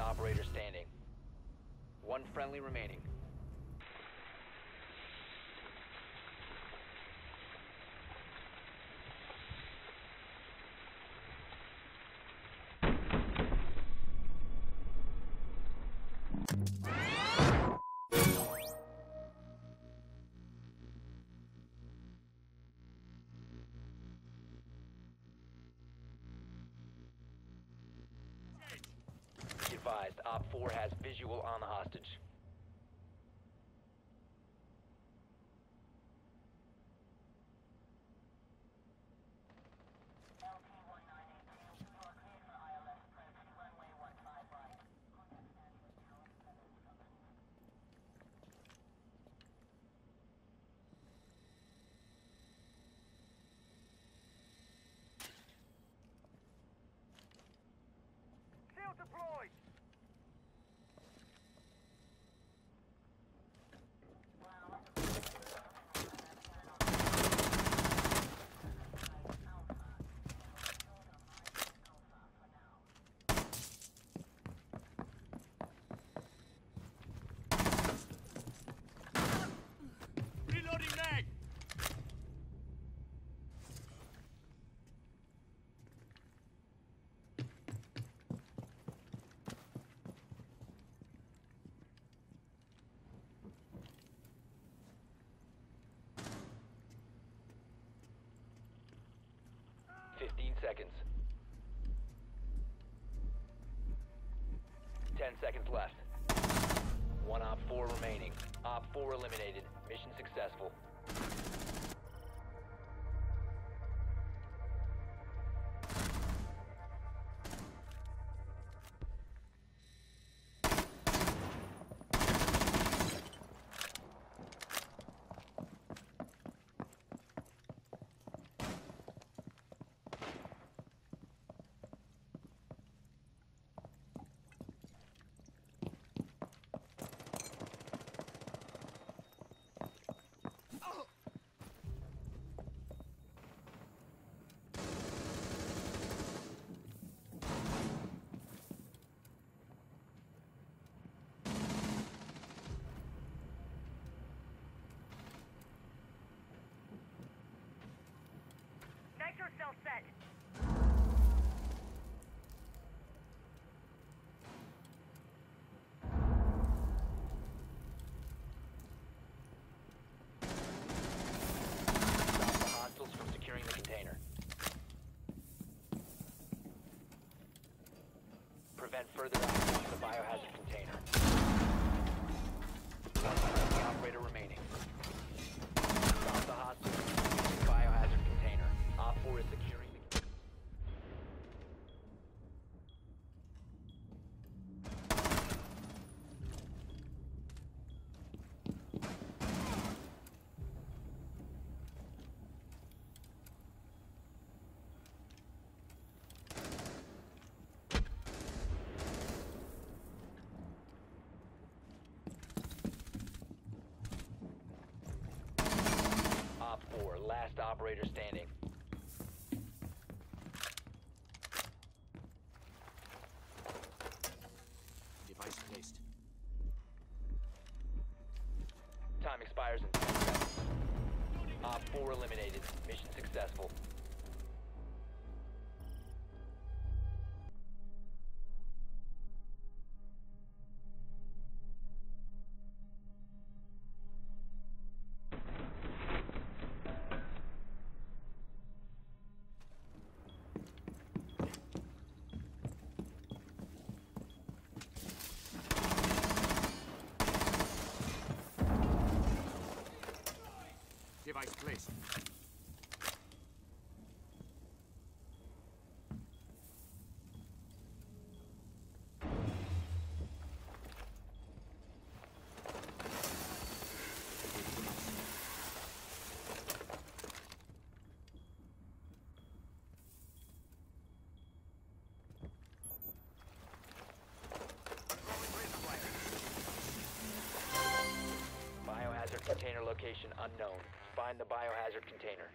operator standing. One friendly remaining. Advised, OPFOR has visual on the hostage. Seconds. Ten seconds left. One Op 4 remaining. OPFOR eliminated. Mission successful. Cell set! Prevent further access to the biohazard container. One friendly operator remaining. Stop the hostiles from securing the biohazard container. OPFOR is securing the... OPFOR, last operator standing. Device placed. Time expires in 10 seconds. Op 4 eliminated. Mission successful. Location unknown. Find the biohazard container.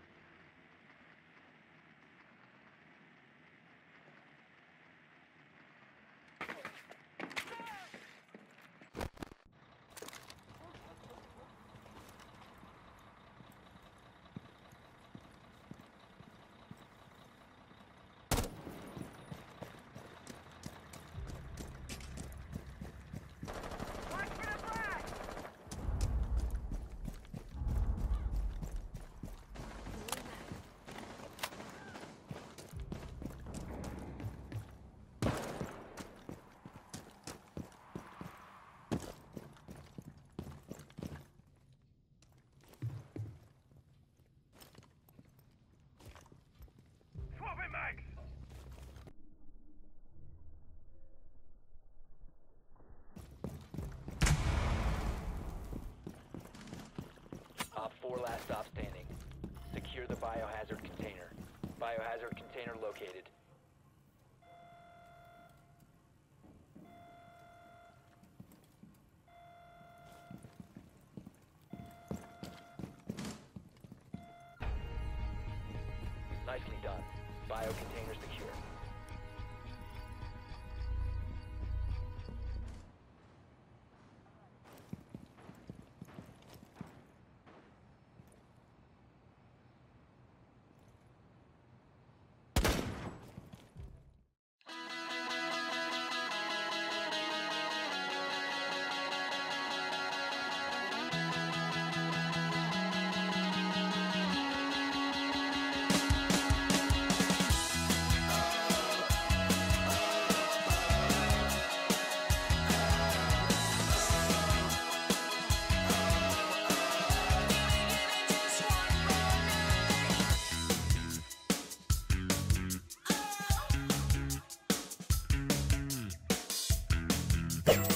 Biohazard container. Biohazard container located. Nicely done. Bio container secure. You